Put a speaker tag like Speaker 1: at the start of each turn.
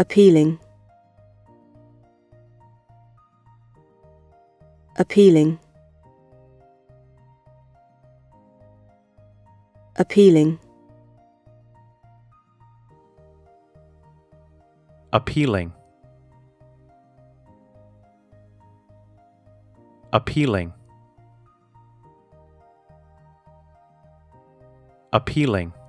Speaker 1: appealing, appealing, appealing,
Speaker 2: appealing, appealing, appealing.